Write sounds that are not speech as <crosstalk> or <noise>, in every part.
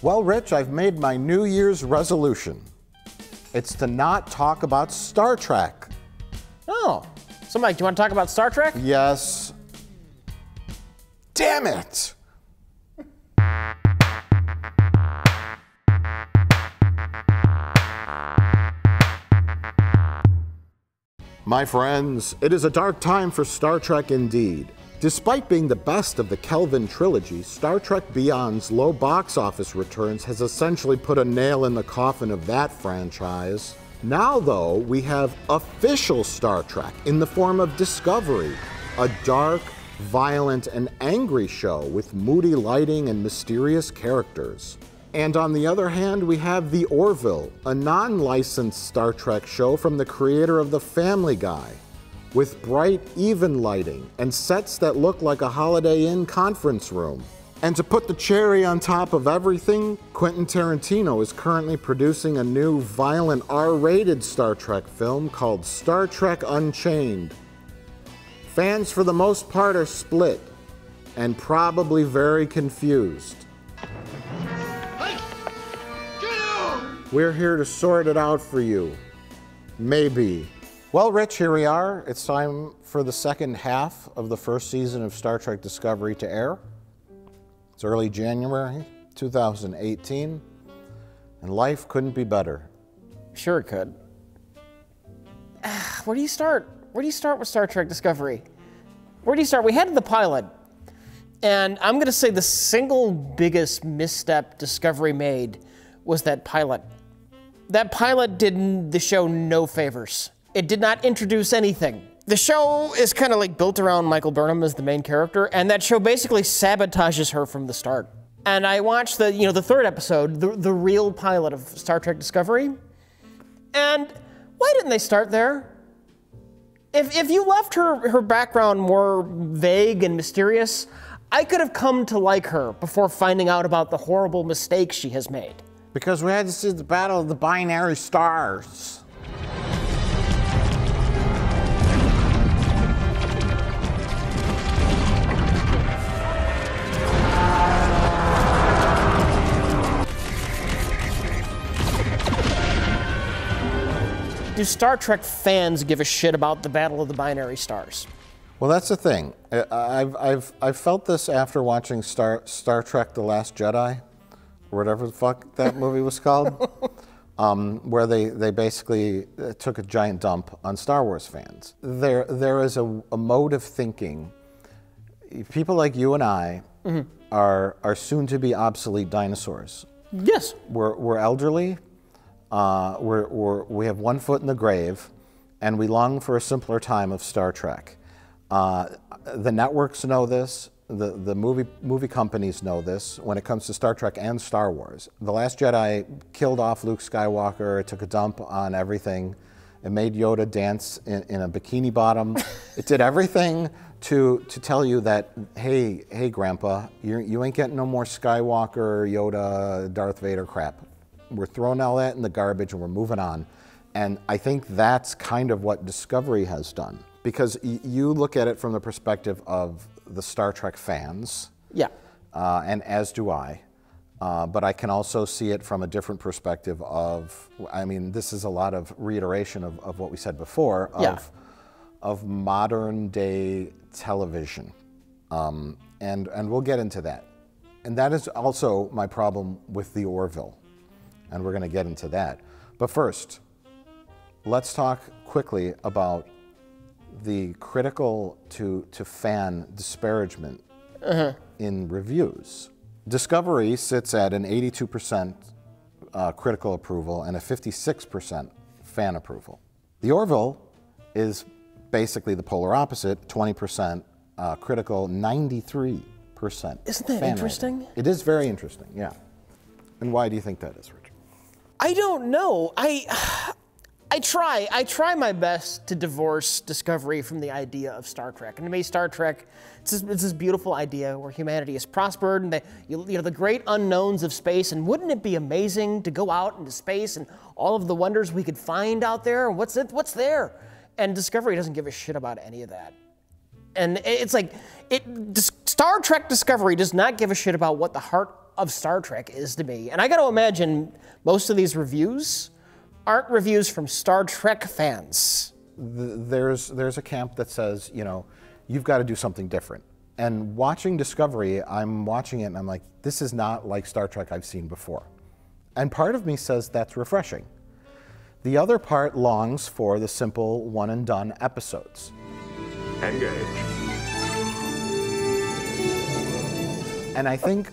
Well, Rich, I've made my New Year's resolution. It's to not talk about Star Trek. Oh. So, Mike, do you want to talk about Star Trek? Yes. Damn it! My friends, it is a dark time for Star Trek indeed. Despite being the best of the Kelvin trilogy, Star Trek Beyond's low box office returns has essentially put a nail in the coffin of that franchise. Now, though, we have official Star Trek in the form of Discovery, a dark, violent, and angry show with moody lighting and mysterious characters. And on the other hand, we have The Orville, a non licensed Star Trek show from the creator of The Family Guy, with bright, even lighting and sets that look like a Holiday Inn conference room. And to put the cherry on top of everything, Quentin Tarantino is currently producing a new violent R rated Star Trek film called Star Trek Unchained. Fans, for the most part, are split and probably very confused. We're here to sort it out for you. Maybe. Well, Rich, here we are. It's time for the second half of the first season of Star Trek Discovery to air. It's early January 2018, and life couldn't be better. Sure, it could. <sighs> Where do you start? Where do you start with Star Trek Discovery? Where do you start? We had the pilot, and I'm going to say the single biggest misstep Discovery made was that pilot. That pilot did the show no favors. It did not introduce anything. The show is kind of like built around Michael Burnham as the main character, and that show basically sabotages her from the start. And I watched the, you know, the third episode, the, the real pilot of Star Trek Discovery, and why didn't they start there? If, if you left her, her background more vague and mysterious, I could have come to like her before finding out about the horrible mistakes she has made. Because we had to see the battle of the binary stars. Do Star Trek fans give a shit about the Battle of the Binary Stars? Well, that's the thing. I've, I've, I've felt this after watching Star, Star Trek The Last Jedi, or whatever the fuck that movie was called, <laughs> um, where they, they basically uh, took a giant dump on Star Wars fans. There, there is a, a mode of thinking. People like you and I are, are soon to be obsolete dinosaurs. Yes. We're, we're elderly, uh, we're, we're, we have one foot in the grave, and we long for a simpler time of Star Trek. Uh, the networks know this, the, the movie, movie companies know this when it comes to Star Trek and Star Wars. The Last Jedi killed off Luke Skywalker, it took a dump on everything. It made Yoda dance in, in a bikini bottom. it did everything to, to tell you that, hey, hey, Grandpa, you, you ain't getting no more Skywalker, Yoda, Darth Vader crap. We're throwing all that in the garbage and we're moving on. And I think that's kind of what Discovery has done. Because y- you look at it from the perspective of the Star Trek fans, Yeah. uh, and as do I. Uh, but I can also see it from a different perspective of, I mean, this is a lot of reiteration of, of what we said before of, Yeah. of modern day television. Um, and, and we'll get into that. And that is also my problem with the Orville. And we're going to get into that. But first, let's talk quickly about the critical to, to fan disparagement in reviews. Discovery sits at an 82% uh, critical approval and a 56% fan approval. The Orville is basically the polar opposite 20% uh, critical, 93% Isn't that fan rating. interesting? It is very interesting, yeah. And why do you think that is? I don't know. I <sighs> I try. I try my best to divorce Discovery from the idea of Star Trek. And to me, Star Trek, it's this, it's this beautiful idea where humanity has prospered and the, you, you know the great unknowns of space. And wouldn't it be amazing to go out into space and all of the wonders we could find out there? What's it? What's there? And Discovery doesn't give a shit about any of that. And it's like it. Star Trek Discovery does not give a shit about what the heart of Star Trek is to me. And I got to imagine most of these reviews aren't reviews from Star Trek fans. there's there's a camp that says you know you've got to do something different and watching discovery i'm watching it and i'm like this is not like star trek i've seen before and part of me says that's refreshing the other part longs for the simple one and done episodes Engage. and i think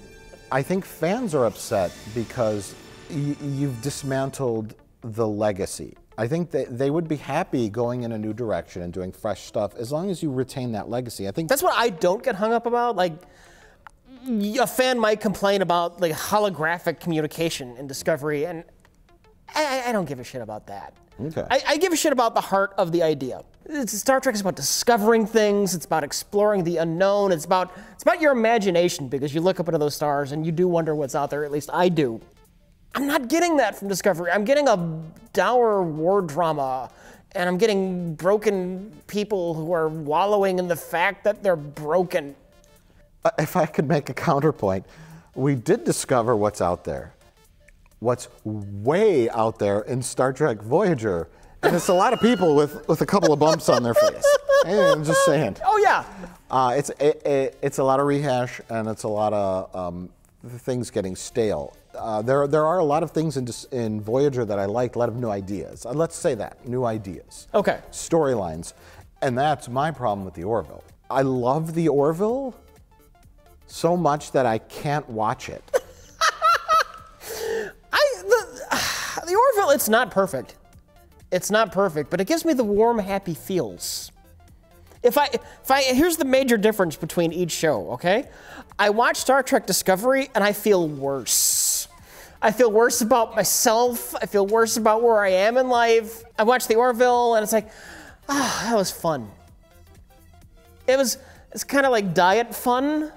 i think fans are upset because you've dismantled the legacy I think that they would be happy going in a new direction and doing fresh stuff as long as you retain that legacy. I think That's what I don't get hung up about. Like, a fan might complain about like holographic communication in Discovery, and I, I don't give a shit about that. Okay. I, I give a shit about the heart of the idea. It's, Star Trek is about discovering things. It's about exploring the unknown. It's about it's about your imagination because you look up into those stars and you do wonder what's out there. At least I do. I'm not getting that from Discovery. I'm getting a dour war drama, and I'm getting broken people who are wallowing in the fact that they're broken. Uh, if I could make a counterpoint, we did discover what's out there. What's way out there in Star Trek Voyager. And it's a lot of people with, with a couple of bumps on their face. I'm just saying. Oh yeah, Uh, it's, it, it, it's a lot of rehash and it's a lot of um, things getting stale. Uh, there, there are a lot of things in, in Voyager that I like, a lot of new ideas. Uh, let's say that, new ideas. Okay. Storylines. And that's my problem with the Orville. I love the Orville so much that I can't watch it. I the <sighs> the Orville. It's not perfect. It's not perfect, but it gives me the warm, happy feels. If I, if I, here's the major difference between each show. Okay, I watch Star Trek Discovery and I feel worse. I feel worse about myself. I feel worse about where I am in life. I watch the Orville and it's like, ah, that was fun. It was. It's kind of like diet fun.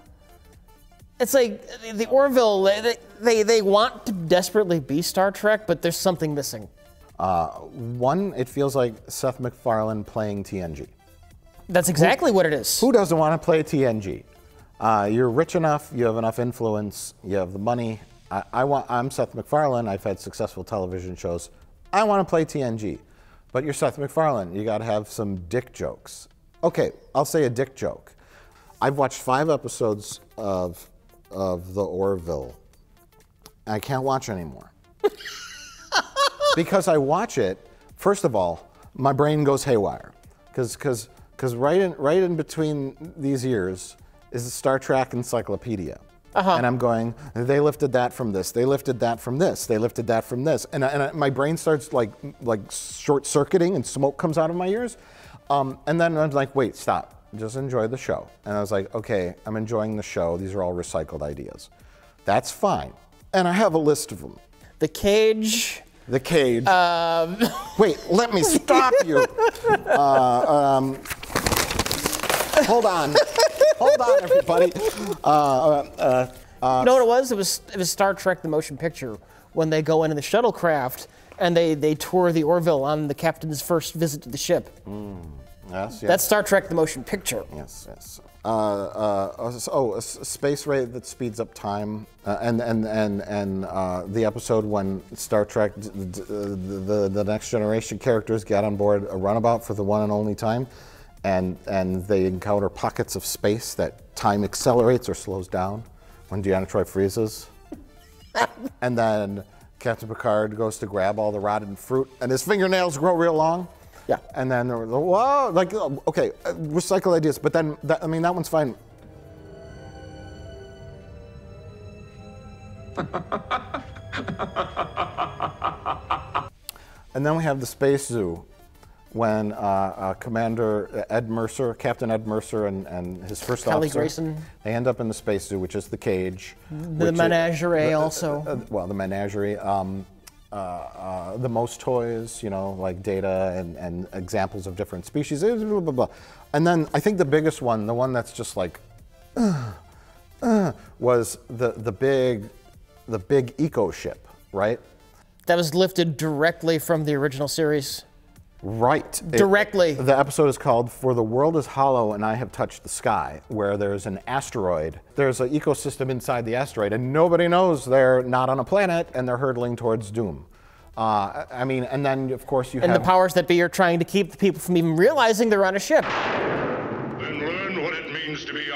It's like the Orville. They, they they want to desperately be Star Trek, but there's something missing. One, it feels like Seth MacFarlane playing TNG. That's exactly what it is. Who doesn't want to play TNG? Uh, you're rich enough, you have enough influence, you have the money. I, I want, I'm Seth MacFarlane, I've had successful television shows. I want to play TNG. But you're Seth MacFarlane, you got to have some dick jokes. Okay, I'll say a dick joke. I've watched five episodes of, of The Orville. I can't watch anymore. <laughs> because I watch it, first of all, my brain goes haywire. Because because right in right in between these years is the Star Trek encyclopedia. And I'm going, they lifted that from this, they lifted that from this, they lifted that from this. And, I, and I, my brain starts like like short circuiting and smoke comes out of my ears. Um, and then I'm like, wait, stop. Just enjoy the show. And I was like, okay, I'm enjoying the show. These are all recycled ideas. That's fine. And I have a list of them. The cage. The cage. <laughs> Wait, let me stop you. <laughs> Uh, um, hold on. Hold on, everybody. Uh, uh, you know what it was? It was it was Star Trek: The Motion Picture when they go into the shuttlecraft and they they tour the Orville on the captain's first visit to the ship. Yes, yes. That's Star Trek: The Motion Picture. Yes, yes. Uh, uh, oh, a space ray that speeds up time, uh, and and and and uh, the episode when Star Trek, d- d- the, the the next generation characters get on board a runabout for the one and only time, and and they encounter pockets of space that time accelerates or slows down when Deanna Troi freezes, <laughs> and then Captain Picard goes to grab all the rotten fruit, and his fingernails grow real long. Yeah. And then there was, whoa, like, okay, uh, recycle ideas, but then, that, I mean, that one's fine. <laughs> and then we have the Space Zoo when uh, uh, Commander Ed Mercer, Captain Ed Mercer, and, and his first Kelly officer, Grayson. they end up in the Space Zoo, which is the cage. The is- menagerie also. uh, well, the menagerie, um, uh, uh, the most toys, you know, like data and, and examples of different species, blah, blah, blah. And then I think the biggest one, the one that's just like, uh, uh, was the, the big, the big eco ship, right? That was lifted directly from the original series. Right. It- Directly. the episode is called For the World is Hollow and I Have Touched the Sky, where there's an asteroid. There's an ecosystem inside the asteroid, and nobody knows they're not on a planet and they're hurtling towards doom. Uh, I mean, and then, of course, you And the powers that be are trying to keep the people from even realizing they're on a ship. Then learn what it means to be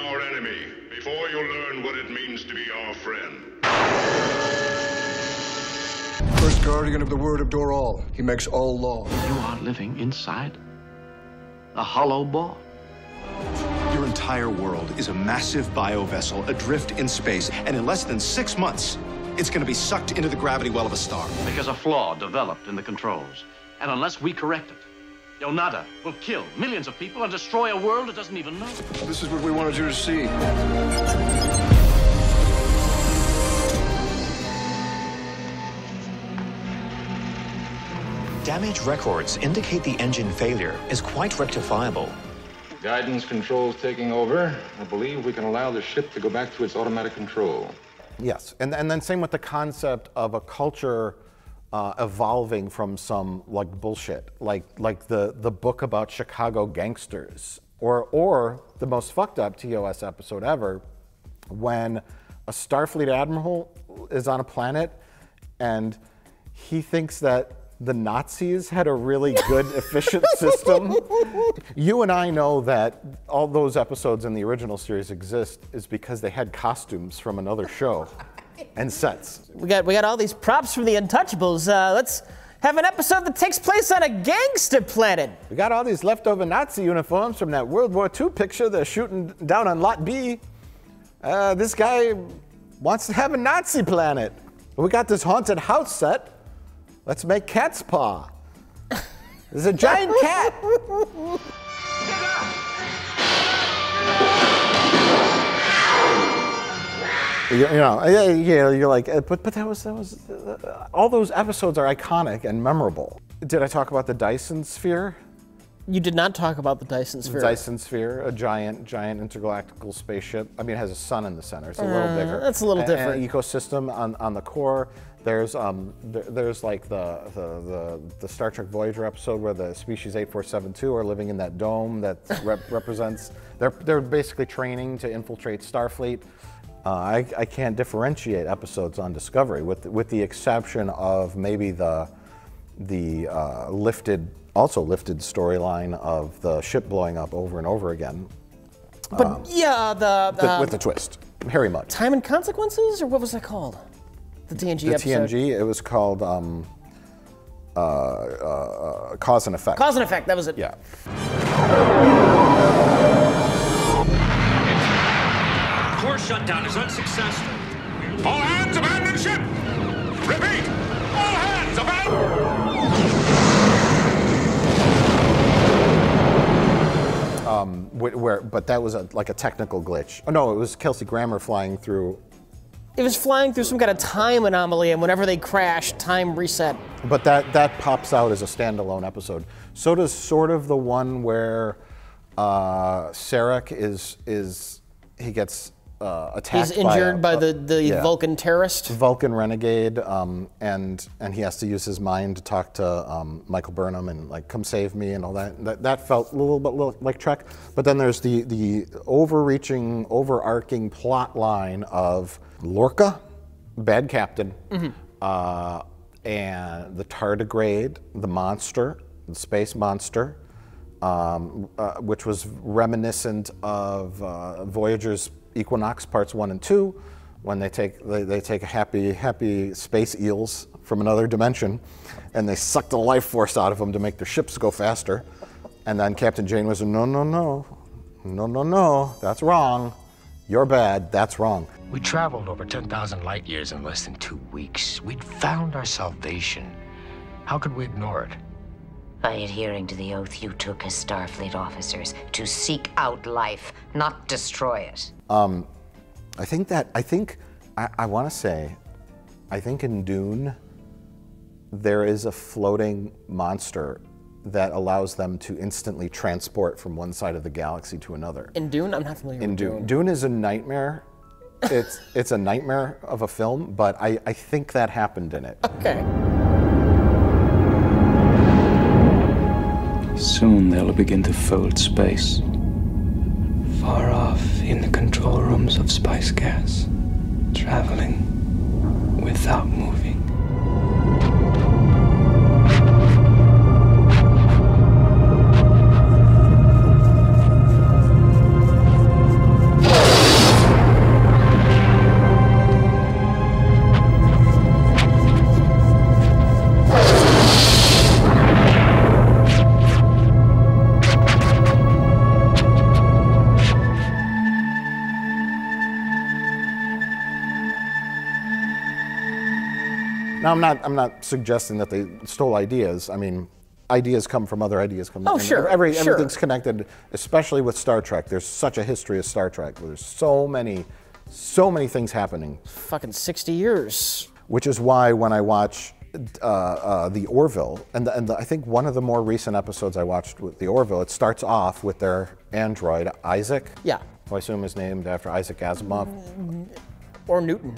guardian of the word of Dorahl. He makes all law. You are living inside a hollow ball. Your entire world is a massive biovessel adrift in space, and in less than six months, it's going to be sucked into the gravity well of a star. Because a flaw developed in the controls. And unless we correct it, Yonada will kill millions of people and destroy a world it doesn't even know. This is what we wanted you to see. Damage records indicate the engine failure is quite rectifiable. Guidance controls taking over. I believe we can allow the ship to go back to its automatic control. Yes, and, and then same with the concept of a culture uh, evolving from some like bullshit, like like the the book about Chicago gangsters, or or the most fucked up TOS episode ever, when a Starfleet admiral is on a planet, and he thinks that the Nazis had a really good, <laughs> efficient system. You and I know that all those episodes in the original series exist is because they had costumes from another show and sets. We got we got all these props from the Untouchables. Uh, let's have an episode that takes place on a gangster planet. We got all these leftover Nazi uniforms from that World War II picture they're shooting down on Lot B. Uh, this guy wants to have a Nazi planet. We got this haunted house set. Let's make cat's paw. There's a giant cat. You, you know, yeah, yeah, you're like, uh, but but that was that was uh, all those episodes are iconic and memorable. Did I talk about the Dyson sphere? You did not talk about the Dyson sphere. The Dyson sphere, a giant, giant intergalactical spaceship. I mean, it has a sun in the center. It's a little bigger. that's a little And- different. And ecosystem on, on the core. There's um, there, there's like the, the the the Star Trek Voyager episode where the species 8472 are living in that dome that <laughs> rep- represents. They're they're basically training to infiltrate Starfleet. Uh, I, I can't differentiate episodes on Discovery with with the exception of maybe the the uh, lifted also lifted storyline of the ship blowing up over and over again But yeah, the, the- um, with the twist. Harry Mudd. time and consequences, or what was that called? The TNG The episode. TNG, it was called um, uh, uh, Cause and Effect. Cause and effect. That was it. Yeah. Core shutdown is unsuccessful. All hands abandon ship! Repeat! All hands abandon! Wh- Where, but that was a, like a technical glitch. Oh no, it was Kelsey Grammer flying through. It was flying through some kind of time anomaly, and whenever they crashed, time reset. But that that pops out as a standalone episode. So does sort of the one where uh, Sarek is is he gets uh, attacked. He's injured by, a- the, the yeah. Vulcan terrorist. Vulcan renegade, um, and and he has to use his mind to talk to um, Michael Burnham and like come save me and all that. That, that felt a little bit li- like Trek. But then there's the the overreaching, overarching plot line of Lorca, bad captain, uh, and the tardigrade, the monster, the space monster. Um, uh, which was reminiscent of uh, Voyager's Equinox parts one and two, when they take they, they take happy happy space eels from another dimension, and they suck the life force out of them to make their ships go faster, and then Captain Janeway no no no, no no no, that's wrong, you're bad, that's wrong. We traveled over 10,000 light years in less than two weeks. We'd found our salvation. How could we ignore it? By adhering to the oath you took as Starfleet officers to seek out life, not destroy it. Um, I think that I think I, I want to say, I think in Dune, there is a floating monster that allows them to instantly transport from one side of the galaxy to another. In Dune, I'm not familiar In with Dune, Dune. Dune is a nightmare. It's it's a nightmare of a film, but I, I think that happened in it. Okay. Soon they'll begin to fold space. Far off in the control rooms of Spice Gas, traveling without moving. I'm not, I'm not suggesting that they stole ideas. I mean, ideas come from other ideas. Come Oh, sure, Every, sure. Everything's connected, especially with Star Trek. There's such a history of Star Trek. where There's so many, so many things happening. Fucking 60 years. Which is why when I watch uh, uh, the Orville, and, the, and the, I think one of the more recent episodes I watched with the Orville, it starts off with their android Isaac. Yeah. Who I assume is named after Isaac Asimov. Or Newton.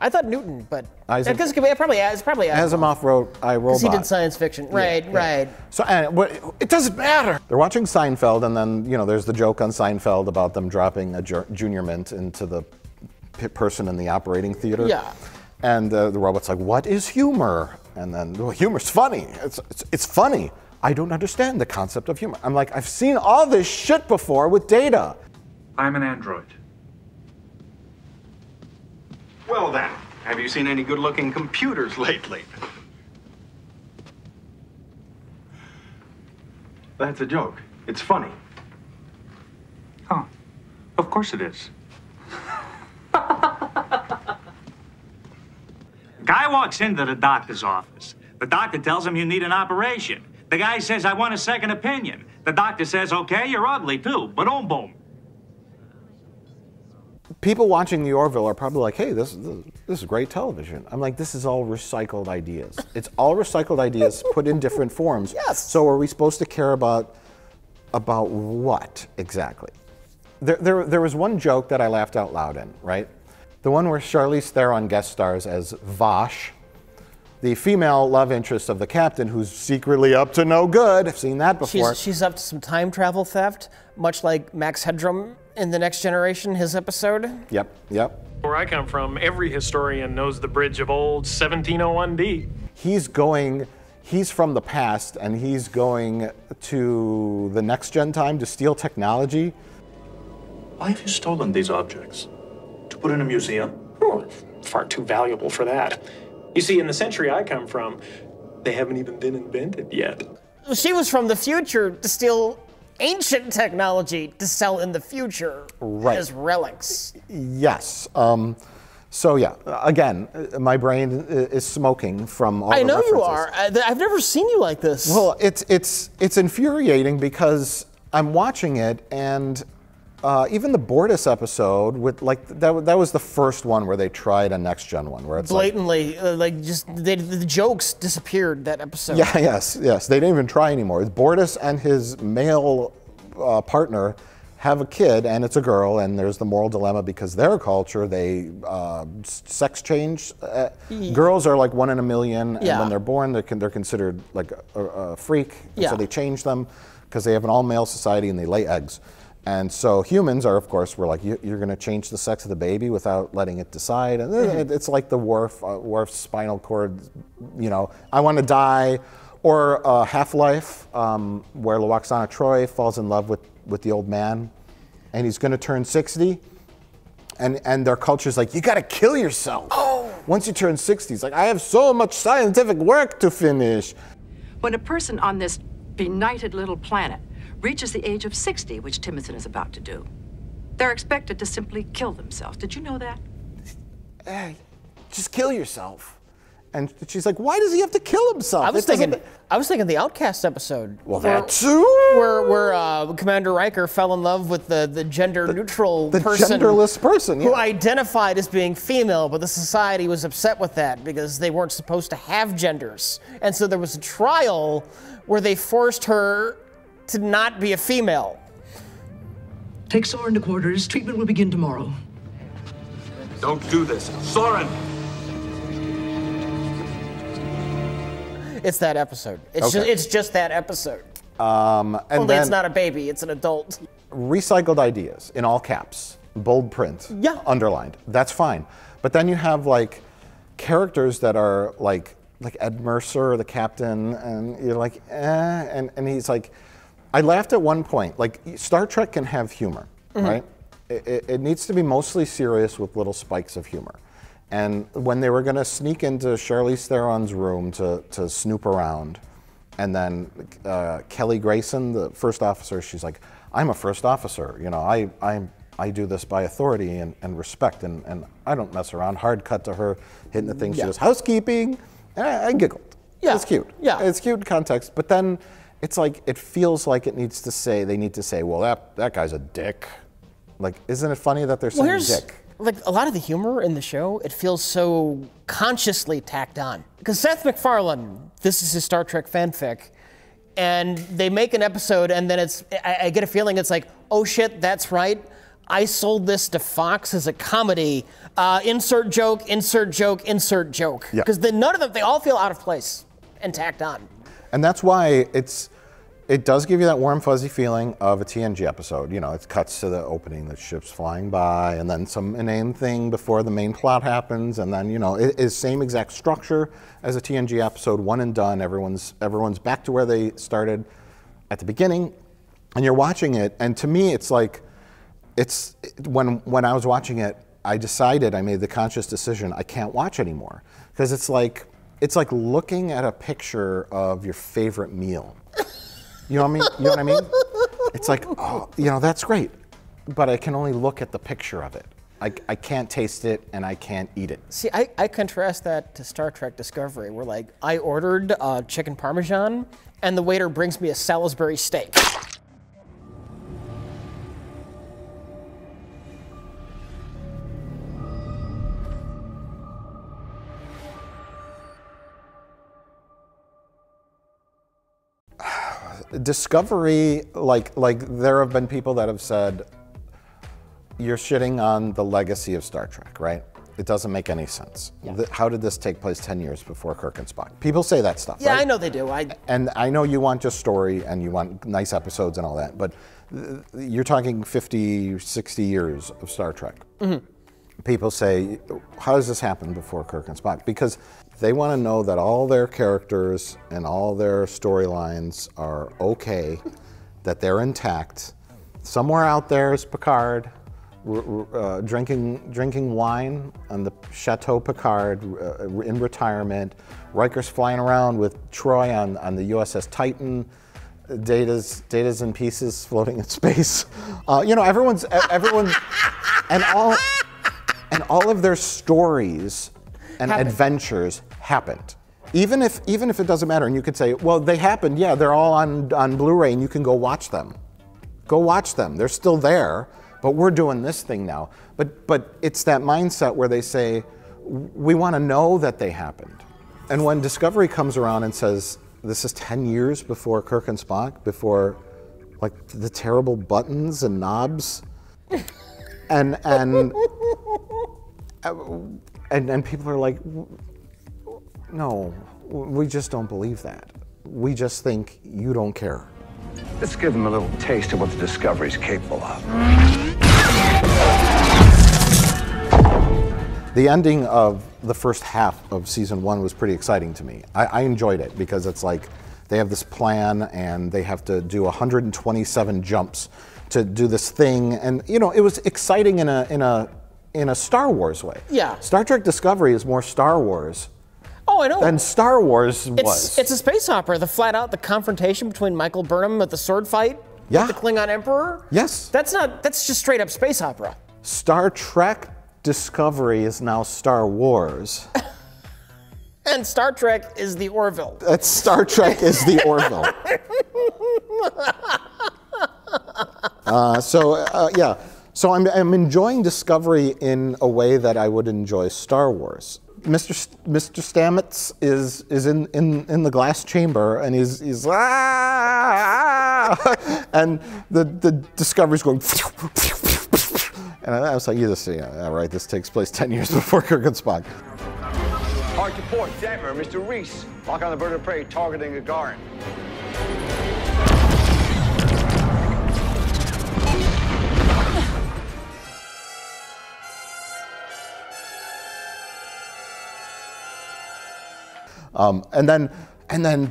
I thought Newton, but Isaac- because it probably it's probably Asimov wrote I Because Robot. he did science fiction. Right, Yeah, yeah. right. So and what, it doesn't matter. They're watching Seinfeld, and then you know there's the joke on Seinfeld about them dropping a junior mint into the p- person in the operating theater. Yeah. And uh, the robot's like, "What is humor?" And then, well, humor's funny. It's, it's it's funny. I don't understand the concept of humor. I'm like, I've seen all this shit before with data. I'm an android. Well then, have you seen any good-looking computers <laughs> lately? That's a joke. It's funny. Huh. Of course it is. <laughs> Guy walks into the doctor's office. The doctor tells him you need an operation. The guy says, I want a second opinion. The doctor says, okay, you're ugly too, but oh, boom, boom. People watching the Orville are probably like, "Hey, this, this this is great television." I'm like, "This is all recycled ideas. It's all recycled ideas put in different forms." Yes. So are we supposed to care about about what exactly? There, there, there was one joke that I laughed out loud in, right? The one where Charlize Theron guest stars as Vosh, the female love interest of the captain, who's secretly up to no good. I've seen that before. She's, she's up to some time travel theft, much like Max Headroom in The Next Generation, his episode. Yep, yep. Where I come from, every historian knows the bridge of old 1701D. he's going he's from the past and he's going to the next gen time to steal technology Why have you stolen these objects? To put in a museum? Oh, far too valuable for that. You see, in the century I come from, they haven't even been invented yet. She was from the future to steal ancient technology to sell in the future Right. as relics. yes um, so yeah again uh, my brain is smoking from all I the know you are. I, th- I've never seen you like this. well it's it's it's infuriating because i'm watching it and uh, even the Bortus episode with like that, that was the first one where they tried a next gen one where it's like Blatantly, uh, like just they, the jokes disappeared that episode. Yeah, <laughs> yes, yes. They didn't even try anymore. Bortus and his male uh, partner have a kid, and it's a girl, and there's the moral dilemma because their culture, they uh, sex change. Uh, girls are like one in a million, and Yeah. when they're born, they're, they're considered like a, a freak. Yeah. So they change them because they have an all male society and they lay eggs. And so humans are, of course, we're like, you, you're going to change the sex of the baby without letting it decide. And Mm-hmm. it's like the Worf, uh, Worf's spinal cord, you know, I want to die. Or uh, Half Life, um, where Lwaxana Troi falls in love with, with the old man, and he's going to turn 60. And, and their culture's like, you got to kill yourself. Oh. Once you turn 60, it's like, I have so much scientific work to finish. When a person on this benighted little planet reaches the age of 60, which Timothy is about to do, they're expected to simply kill themselves. Did you know that? Hey, just kill yourself. And she's like, why does he have to kill himself? I was It thinking, I was thinking the Outcast episode. Well, where- that too. Where where uh, Commander Riker fell in love with the, the gender neutral the person, genderless person, who identified as being female, but the society was upset with that because they weren't supposed to have genders, and so there was a trial where they forced her to not be a female. Take Soren to quarters. Treatment will begin tomorrow. Don't do this. Soren! It's that episode. It's Okay. just it's just that episode. Um, and Only then it's not a baby; it's an adult. recycled ideas in all caps, bold print, Yeah. underlined. That's fine. But then you have like characters that are like like Ed Mercer, the captain, and you're like, eh, and, and he's like, I laughed at one point. Like Star Trek can have humor, Mhm. right? It, it, it needs to be mostly serious with little spikes of humor. And when they were going to sneak into Charlize Theron's room to, to snoop around, and then uh, Kelly Grayson, the first officer, she's like, I'm a first officer. You know, I, I, I do this by authority and, and respect, and, and I don't mess around. Hard cut to her hitting the thing. She Yeah. goes, housekeeping. And I, I giggled. Yeah. It's cute. Yeah. It's cute in context. But then it's like, it feels like it needs to say, they need to say, well, that, that guy's a dick. Like, isn't it funny that they're Well, saying here's dick? like a lot of the humor in the show. It feels so consciously tacked on because Seth MacFarlane, this is his Star Trek fanfic, and they make an episode, and then it's I, I get a feeling it's like, oh shit, that's right. I sold this to Fox as a comedy. Uh, insert joke, insert joke, insert joke. Yeah. Because none of them, they all feel out of place and tacked on. And that's why it's it does give you that warm fuzzy feeling of a TNG episode. You know, it cuts to the opening, the ship's flying by, and then some inane thing before the main plot happens, and then you know it is same exact structure as a TNG episode, one and done. Everyone's everyone's back to where they started at the beginning, and you're watching it, and to me, it's like it's when when I was watching it, I decided I made the conscious decision I can't watch anymore because it's like it's like looking at a picture of your favorite meal. You know what I mean? You know what I mean? It's like, oh, you know, that's great, but I can only look at the picture of it. I, I can't taste it and I can't eat it. See, I, I contrast that to Star Trek Discovery, where like I ordered uh, chicken parmesan, and the waiter brings me a Salisbury steak. Discovery, like like there have been people that have said you're shitting on the legacy of Star Trek, right? It doesn't make any sense. Th- How did this take place 10 years before Kirk and Spock? People say that stuff, Yeah, right? I know they do. I And I know you want just story and you want nice episodes and all that, but th- you're talking 50, 60 years of Star Trek. Mhm. People say, how does this happen before Kirk and Spock? Because they want to know that all their characters and all their storylines are okay, <laughs> that they're intact. Somewhere out there is Picard. Uh, drinking drinking wine on the Chateau Picard uh, in retirement. Riker's flying around with Troi on, on the USS Titan. Data's Data's in pieces, floating in <laughs> space. Uh, you know, everyone's e- everyone, and all and all of their stories and Happened. adventures happened. Even if even if it doesn't matter, and you could say, well, they happened. Yeah, they're all on on Blu-ray, and you can go watch them. Go watch them. They're still there, but we're doing this thing now. But but it's that mindset where they say, we want to know that they happened. And when Discovery comes around and says, this is 10 years before Kirk and Spock, before like the terrible buttons and knobs, and and Uh, and, and people are like, no, we just don't believe that. We just think you don't care. Let's give them a little taste of what the Discovery's capable of. The ending of the first half of season one was pretty exciting to me. I, I enjoyed it because it's like they have this plan and they have to do 127 jumps to do this thing, and you know it was exciting in a in a in a Star Wars way. Yeah. Star Trek Discovery is more Star Wars Oh, I know. than Star Wars It's, was. it's a space opera. The flat out the confrontation between Michael Burnham at the sword fight Yeah. with the Klingon Emperor. Yes. That's not. That's just straight up space opera. Star Trek Discovery is now Star Wars. <laughs> And Star Trek is the Orville. That's Star Trek is the <laughs> Orville. Uh, so uh, yeah, so I'm, I'm enjoying Discovery in a way that I would enjoy Star Wars. Mr. S- Mr. Stamets is is in, in, in the glass chamber and he's he's ah, and the the Discovery's going. And I was like, you just, yeah, all right, this takes place 10 years <laughs> before Kirk and Spock. Hard to port, Detmer, Mr. Rhys. Lock on the bird of prey targeting Gagarin. Um, and then, and then,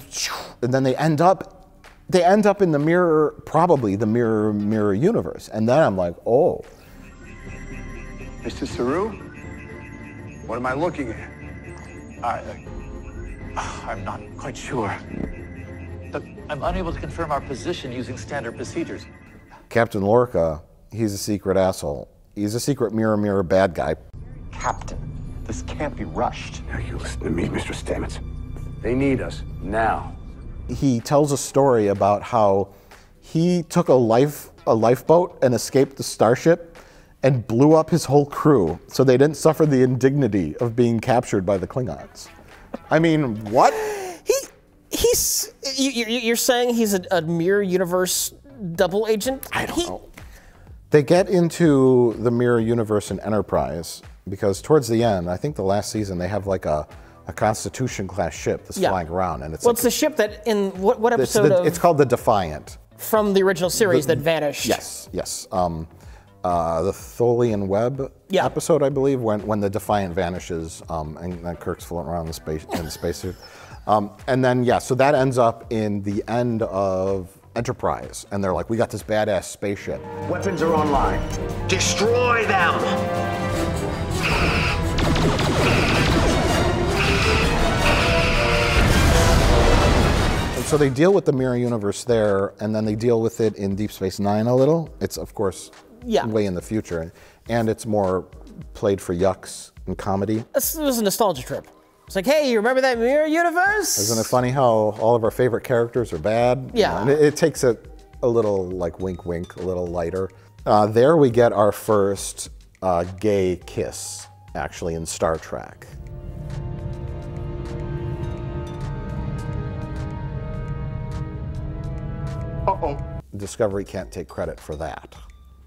and then they end up, they end up in the mirror, probably the mirror mirror universe. And then I'm like, oh, Mr. Saru? What am I looking at? I, I'm not quite sure. But I'm unable to confirm our position using standard procedures. Captain Lorca, he's a secret asshole. He's a secret mirror mirror bad guy. Captain, this can't be rushed. Now you listen to me, Mr. Stamets. They need us now. He tells a story about how he took a life a lifeboat and escaped the starship and blew up his whole crew so they didn't suffer the indignity of being captured by the Klingons. I mean, what? He He's you, you- you're saying he's a, a mirror universe double agent? I don't know. They get into the mirror universe in Enterprise because towards the end, I think the last season, they have like a, a Constitution class ship that's Yeah. flying around, and it's well, like, it's the ship that in what what it's, episode the- of it's called the Defiant. from the original series The- that vanished? Yes, yes. Um, uh, the Tholian Web Yeah. episode, I believe, when, when the Defiant vanishes um, and then Kirk's floating around in the space in the spacesuit. Um, and then yeah, so that ends up in the end of Enterprise, and they're like, we got this badass spaceship. Weapons are online. Destroy them! So they deal with the mirror universe there, and then they deal with it in Deep Space Nine a little. It's of course Yeah. way in the future, and it's more played for yucks and comedy. This was a nostalgia trip. It's like, hey, you remember that mirror universe? Isn't it funny how all of our favorite characters are bad? You Yeah. know, and it, it takes it a little like wink, wink, a little lighter. Uh, there we get our first uh, gay kiss, actually, in Star Trek. Uh-oh. Discovery can't take credit for that.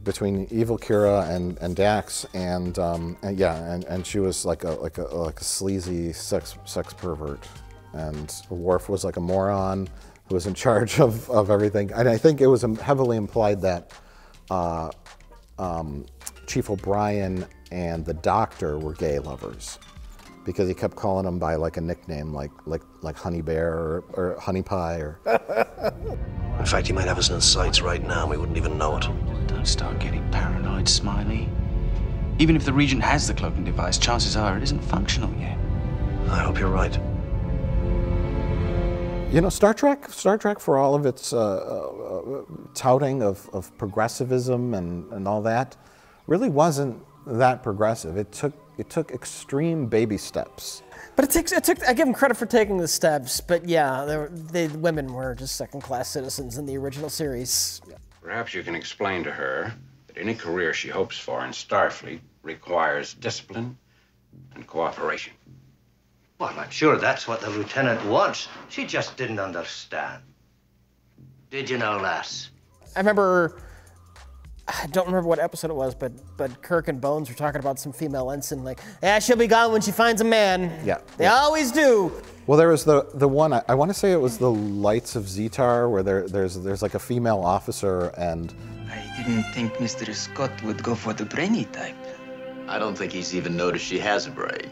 Between Evil Kira and, and Dax, and, um, and yeah, and, and she was like a like a like a sleazy sex sex pervert, and Worf was like a moron who was in charge of, of everything. And I think it was heavily implied that uh, um, Chief O'Brien and the Doctor were gay lovers because he kept calling him by like a nickname, like like like Honey Bear or, or Honey Pie or. <laughs> In fact, he might have us in his sights right now, and we wouldn't even know it. Don't start getting paranoid, Smiley. Even if the Regent has the cloaking device, chances are it isn't functional yet. I hope you're right. You know, Star Trek, Star Trek, for all of its uh, uh, touting of, of progressivism and, and all that, really wasn't that progressive. It took it took extreme baby steps. But it takes it took. I give them credit for taking the steps, but yeah, they were, they, women were just second-class citizens in the original series. Perhaps you can explain to her that any career she hopes for in Starfleet requires discipline and cooperation. Well, I'm sure that's what the lieutenant wants. She just didn't understand. Did you know, lass? I remember. I don't remember what episode it was, but but Kirk and Bones were talking about some female ensign, like, yeah, she'll be gone when she finds a man. Yeah. They always do. Well, there was the the one I, I want to say it was the Lights of Zetar, where there there's there's like a female officer and I didn't think Mr. Scott would go for the brainy type. I don't think he's even noticed she has a brain.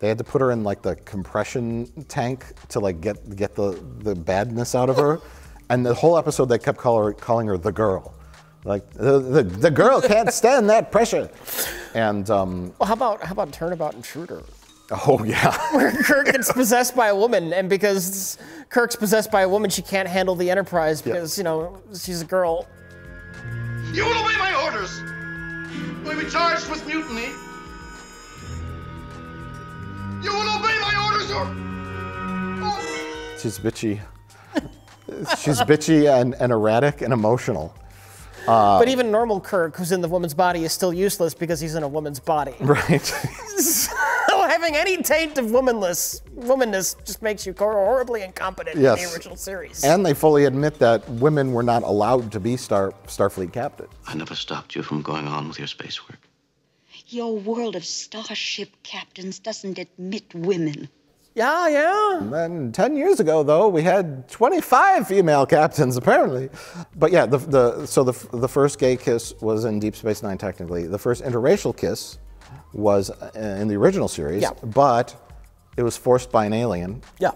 they had to put her in like the compression tank to like get get the the badness out of her, <laughs> and the whole episode they kept call her, calling her the girl, like the, the the girl can't stand that pressure, and um, Well, how about how about Turnabout Intruder? oh yeah. <laughs> Where Kirk gets possessed by a woman, and because Kirk's possessed by a woman, she can't handle the Enterprise because you know she's a girl. You will obey my orders. You will be charged with mutiny. You will obey my orders or. She's bitchy. <laughs> She's bitchy and, and erratic and emotional. Uh, but even normal Kirk, who's in the woman's body, is still useless because he's in a woman's body. <laughs> right. <laughs> so having any taint of womanless womanness just makes you horribly incompetent in the original series. And they fully admit that women were not allowed to be Star Starfleet captains. I never stopped you from going on with your space work. Your world of starship captains doesn't admit women. Yeah, yeah. And then 10 years ago, though, we had 25 female captains, apparently. But yeah, the, the, so the, the first gay kiss was in Deep Space Nine, technically. The first interracial kiss was uh, in the original series. Yeah. But It was forced by an alien. Yeah.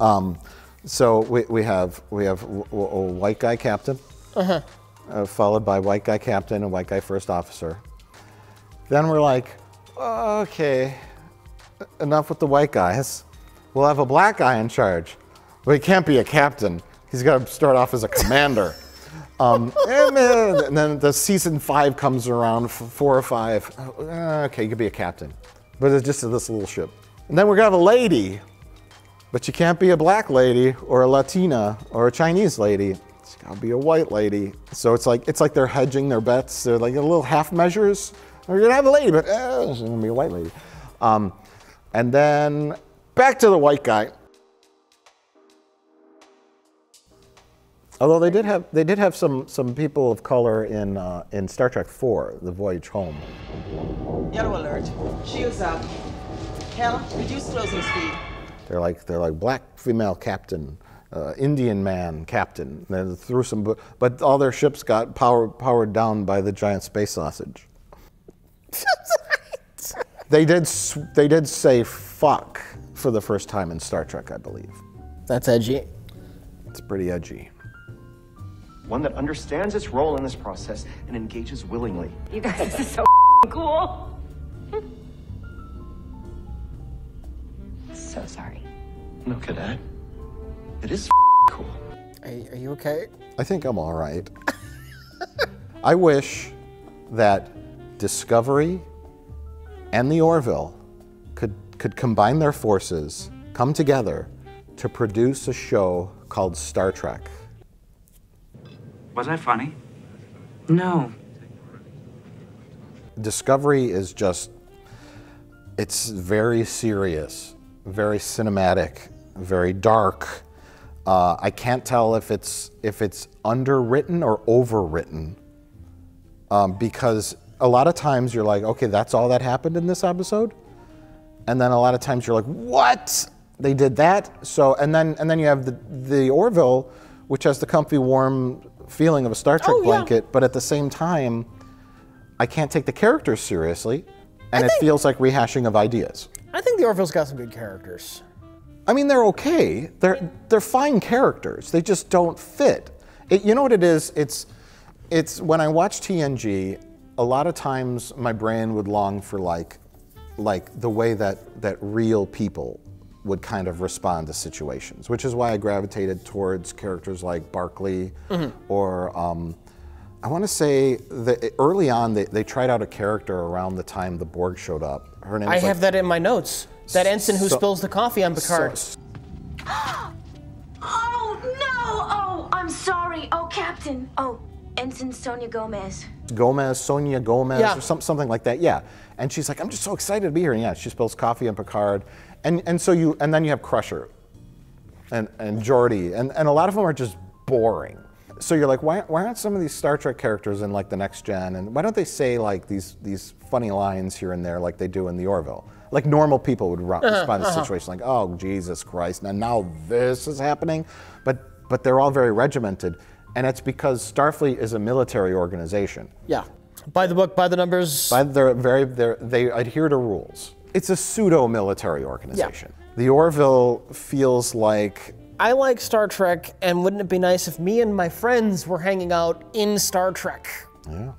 Um, so we, we have we have a white guy captain, Uh-huh. uh, followed by white guy captain and white guy first officer. Then we're like, okay, enough with the white guys. We'll have a black guy in charge. But he can't be a captain. He's got to start off as a commander. <laughs> Um, and, then, and then the season five comes around, four or five. Uh, Okay, you could be a captain, but it's just this little ship. And then we're gonna have a lady, but you can't be a black lady or a Latina or a Chinese lady. It's gotta be a white lady. So it's like it's like they're hedging their bets. They're like a little half measures. We're gonna have a lady, but uh, it's gonna be a white lady. Um, and then back to the white guy. Although they did have they did have some some people of color in uh, in Star Trek IV, The Voyage Home. Yellow alert. Shields up. Helm, reduce closing speed. They're like they're like black female captain, uh, Indian man captain. They threw some, bu- but all their ships got power, powered down by the giant space sausage. <laughs> they did they did say fuck for the first time in Star Trek, I believe. That's edgy. It's pretty edgy. One that understands its role in this process and engages willingly. You guys, this is so <laughs> cool. so sorry. No, cadet. It is cool. Are, are you okay? I think I'm all right. <laughs> I wish that Discovery and the Orville could, could combine their forces, come together to produce a show called Star Trek. Was that funny? No. Discovery is just, it's very serious, very cinematic, very dark. Uh, I can't tell if it's if it's underwritten or overwritten, um, because a lot of times you're like, okay, that's all that happened in this episode, and then a lot of times you're like, what? They did that. So and then and then you have the the Orville, which has the comfy, warm feeling of a Star Trek Oh, yeah. blanket, but at the same time, I can't take the characters seriously, and it feels like rehashing of ideas. I think the Orville's got some good characters. I mean, they're okay. They're they're fine characters. They just don't fit. It, you know what it is? It's it's when I watch TNG, a lot of times my brain would long for like like the way that that real people would kind of respond to situations, which is why I gravitated towards characters like Barclay Mhm. or um, I want to say that early on they, they tried out a character around the time the Borg showed up. Her name I was like have that in my notes. That ensign who so- spills the coffee on Picard. <gasps> Oh, no! Oh, I'm sorry. Oh, Captain. Oh, Ensign Sonia Gomez. Gomez, Sonia Gomez, Yeah. or some, something like that. Yeah. And she's like, I'm just so excited to be here. And yeah, she spills coffee on Picard. And and so you and then you have Crusher and, and Geordi. And, and a lot of them are just boring. So you're like, why, why aren't some of these Star Trek characters in like the next gen? And why don't they say like these these funny lines here and there like they do in the Orville? Like normal people would ro- Uh-huh, respond to uh-huh. situations like, oh Jesus Christ, and now this is happening. But but they're all very regimented. And it's because Starfleet is a military organization. Yeah. By the book, by the numbers. By they're very they're, they adhere to rules. It's a pseudo military organization. The Orville feels like I like Star Trek, and wouldn't it be nice if me and my friends were hanging out in Star Trek? yeah,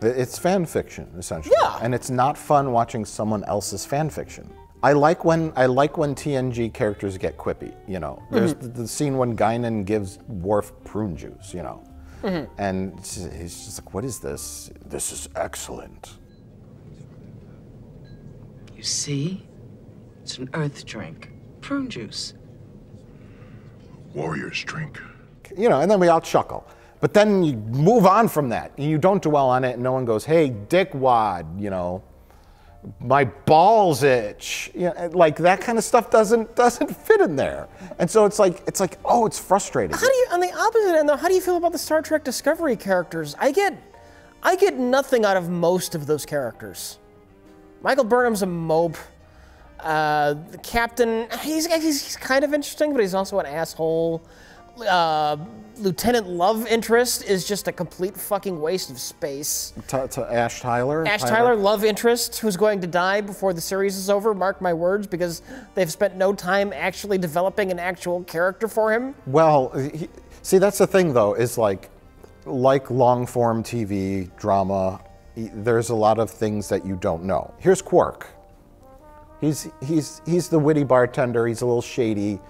it's fan fiction essentially. Yeah. and it's not fun watching someone else's fan fiction. I like when I like when TNG characters get quippy. You know, there's Mhm. the, the scene when Guinan gives Worf prune juice. You know, Mhm. and he's just like, "What is this? This is excellent." You see? It's an earth drink. Prune juice. Warriors drink. You know, and then we all chuckle. But then you move on from that, and you don't dwell on it, and no one goes, "Hey, dickwad," you know, my balls itch. You know, like that kind of stuff doesn't doesn't fit in there. And so it's like it's like, oh, it's frustrating. How do you, on the opposite end though, how do you feel about the Star Trek Discovery characters? I get, I get nothing out of most of those characters. Michael Burnham's a mope. Uh, the captain, he's, he's kind of interesting, but he's also an asshole. uh, Lieutenant Love interest is just a complete fucking waste of space. To, to Ash Tyler. Ash Tyler, love interest, who's going to die before the series is over, mark my words, because they've spent no time actually developing an actual character for him. Well, he, see, that's the thing though, is like, like long form TV drama, there's a lot of things that you don't know. Here's Quark. He's he's he's the witty bartender. He's a little shady,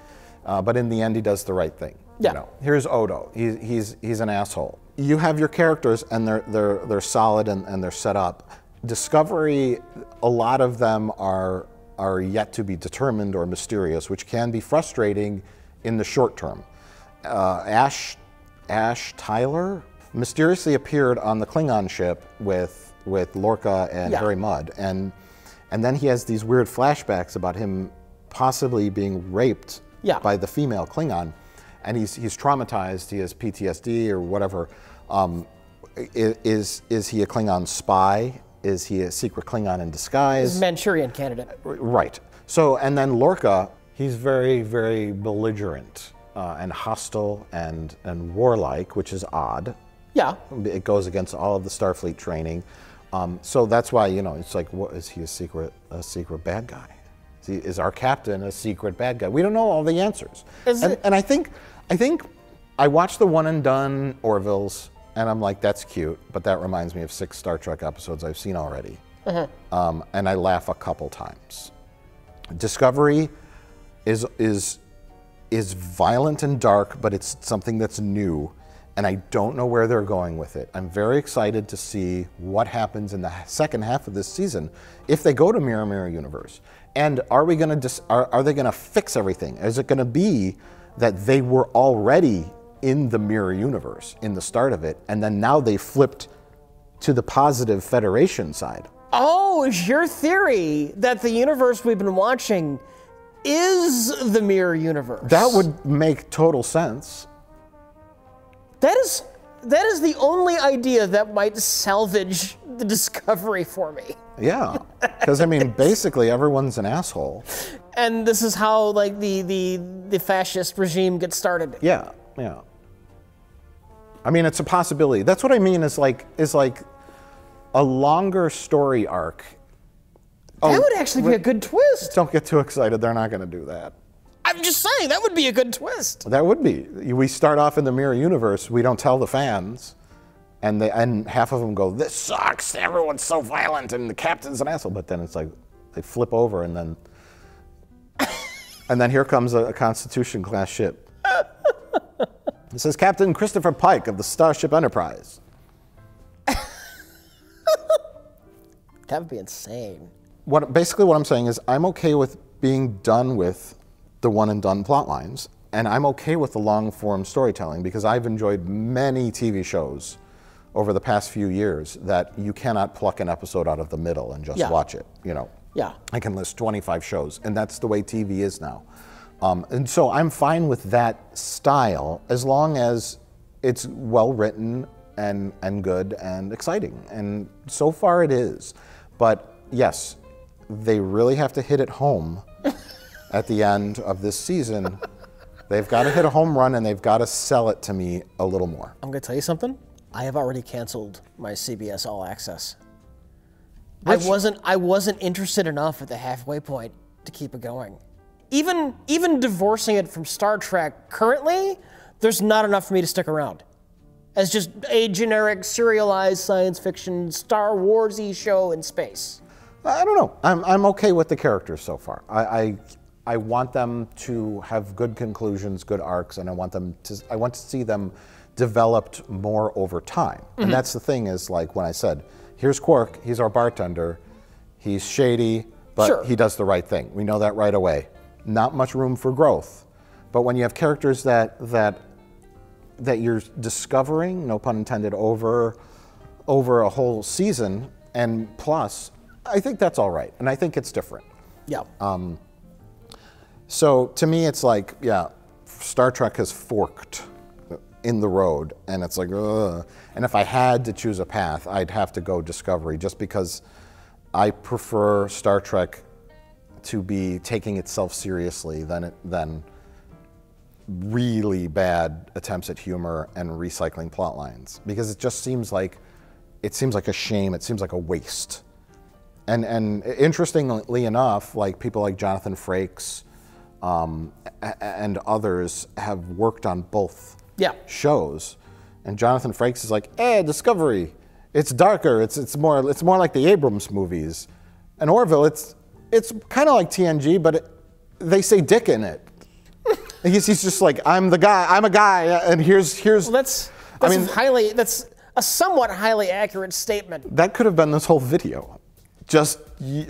uh, but in the end, he does the right thing. Yeah. You know. Here's Odo. He's he's he's an asshole. You have your characters, and they're they're they're solid and, and they're set up. Discovery, a lot of them are are yet to be determined or mysterious, which can be frustrating in the short term. Uh, Ash Ash Tyler mysteriously appeared on the Klingon ship with with Lorca and Yeah. Harry Mudd, and and then he has these weird flashbacks about him possibly being raped Yeah. by the female Klingon, and he's he's traumatized. He has PTSD or whatever. Um, is is he a Klingon spy? Is he a secret Klingon in disguise? A Manchurian candidate. Right. So, and then Lorca, he's very, very belligerent uh, and hostile and, and warlike, which is odd. Yeah. It goes against all of the Starfleet training. Um, so that's why, you know, it's like, what, is he a secret, a secret bad guy? Is, our captain a secret bad guy? We don't know all the answers. And, and I think, I think I watched the one and done Orville's and I'm like, that's cute, but that reminds me of six Star Trek episodes I've seen already. Mhm. Um, and I laugh a couple times. Discovery is is is violent and dark, but it's something that's new, and I don't know where they're going with it. I'm very excited to see what happens in the second half of this season if they go to Mirror Mirror Universe. And are we going to dis- are, are they going to fix everything? Is it going to be that they were already in the Mirror Universe in the start of it, and then now they flipped to the positive Federation side? Oh, is your theory that the universe we've been watching is the mirror universe? That would make total sense. That is that is the only idea that might salvage the discovery for me. Yeah, because I mean, <laughs> basically everyone's an asshole. And this is how like the the the fascist regime gets started. Yeah, yeah. I mean, it's a possibility. That's what I mean. Is like is like a longer story arc. that oh, would actually be a good twist. Don't get too excited. They're not going to do that. I'm just saying that would be a good twist. That would be. We start off in the mirror universe. We don't tell the fans, and they and half of them go, "This sucks. Everyone's so violent, and the captain's an asshole." But then it's like they flip over, and then <laughs> and then here comes a, a Constitution class ship. <laughs> It says Captain Christopher Pike of the Starship Enterprise. That would be insane. What basically what I'm saying is I'm okay with being done with the one and done plot lines, and I'm okay with the long form storytelling because I've enjoyed many TV shows over the past few years that you cannot pluck an episode out of the middle and just Yeah. watch it. You know, Yeah. I can list 25 shows, and that's the way TV is now. Um, and so I'm fine with that style as long as it's well written and, and good and exciting. And so far it is. But yes, they really have to hit it home <laughs> at the end of this season. They've got to hit a home run and they've got to sell it to me a little more. I'm gonna tell you something. I have already canceled my CBS All Access. I wasn't I wasn't interested enough at the halfway point to keep it going. Even even divorcing it from Star Trek currently, there's not enough for me to stick around. As just a generic serialized science fiction Star Warsy show in space. I don't know. I'm, I'm okay with the characters so far. I, I I want them to have good conclusions, good arcs, and I want them to I want to see them developed more over time. Mhm. And that's the thing is like when I said, here's Quark, he's our bartender, he's shady, but Sure. he does the right thing. We know that right away. Not much room for growth. But when you have characters that that that you're discovering, no pun intended, over over a whole season and plus, I think that's all right, and I think it's different. Yeah. Um, so to me, it's like, yeah, Star Trek has forked in the road, and it's like, ugh. And if I had to choose a path, I'd have to go Discovery, just because I prefer Star Trek to be taking itself seriously than it than really bad attempts at humor and recycling plot lines because it just seems like it seems like a shame. It seems like a waste. And and interestingly enough, like people like Jonathan Frakes um, and others have worked on both Yeah. shows. And Jonathan Frakes is like, "Eh, Discovery, it's darker. It's it's more it's more like the Abrams movies." And Orville, it's it's kind of like TNG, but it, they say dick in it. <laughs> he's, he's just like, "I'm the guy. I'm a guy, and here's here's." Well, that's I mean- highly that's a somewhat highly accurate statement. That could have been this whole video, just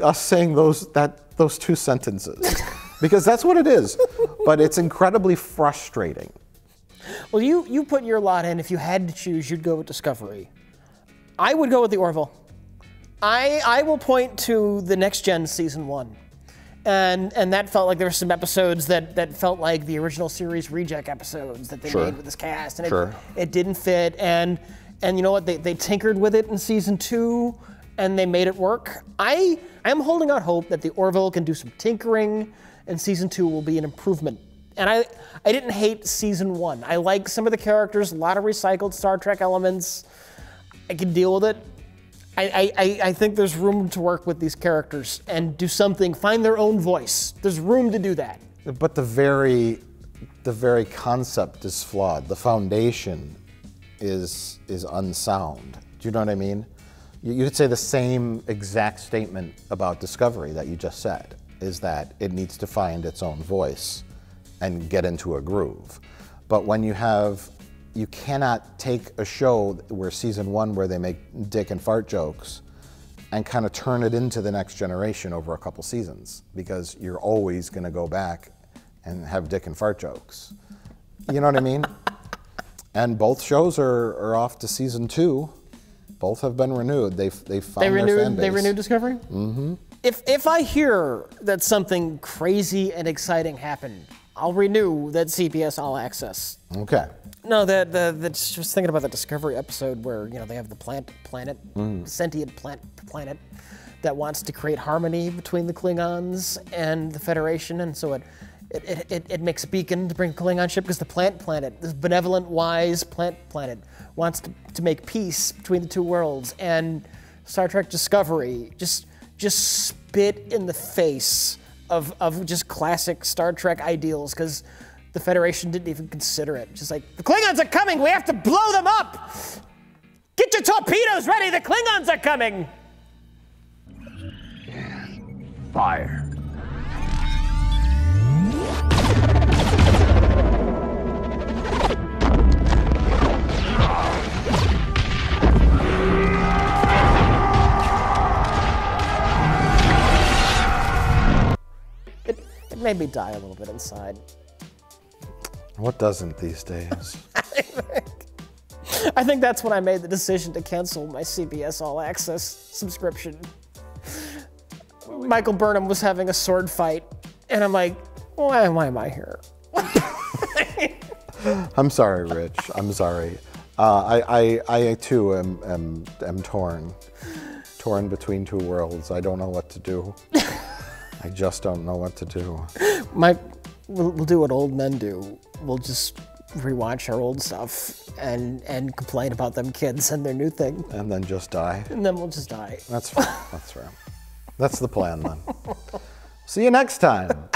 us saying those that those two sentences, <laughs> because that's what it is. But it's incredibly frustrating. Well, you you put your lot in. If you had to choose, you'd go with Discovery. I would go with the Orville. I I will point to the Next Gen season one, and and that felt like there were some episodes that that felt like the original series reject episodes that they Sure. made with this cast, and it, Sure. it didn't fit. And and you know what? They they tinkered with it in season two, and they made it work. I I'm holding out hope that the Orville can do some tinkering, and season two will be an improvement. And I I didn't hate season one. I like some of the characters, a lot of recycled Star Trek elements. I can deal with it. I, I, I- think there's room to work with these characters and do something, find their own voice. There's room to do that. But the very the very concept is flawed. The foundation is is unsound. Do you know what I mean? You, you could say the same exact statement about Discovery that you just said. Is that it needs to find its own voice and get into a groove. But when you have you cannot take a show where season one where they make dick and fart jokes and kind of turn it into the next generation over a couple seasons because you're always going to go back and have dick and fart jokes. You know what I mean? And both shows are, are off to season two. Both have been renewed. They've they've found They their fan renewed. base. They renewed Discovery. Mm-hmm. If if I hear that something crazy and exciting happened, I'll renew that CBS All Access. Okay. No, the the, the just thinking about the Discovery episode where you know they have the plant planet, Mm. sentient plant planet that wants to create harmony between the Klingons and the Federation, and so it. It, it, it, makes a beacon to bring Klingon ship because the plant planet, this benevolent, wise plant planet, wants to, to make peace between the two worlds. And Star Trek Discovery just just spit in the face of, of just classic Star Trek ideals because the Federation didn't even consider it. Just like, the Klingons are coming, we have to blow them up! Get your torpedoes ready, the Klingons are coming! Fire. It, it made me die a little bit inside. What doesn't these days? <laughs> I think that's when I made the decision to cancel my CBS All Access subscription. Michael Burnham was having a sword fight, and I'm like, why, why am I here? <laughs> I'm sorry, Rich. I'm sorry. Uh, I, I, I too am, am, am torn, torn between two worlds. I don't know what to do. <laughs> I just don't know what to do. <gasps> Mike, we'll, we'll do what old men do. We'll just rewatch our old stuff and and complain about them kids and their new thing, And then just die. and then we'll just die. That's fair. That's fair. That's the plan then. <laughs> See you next time.